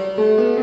Música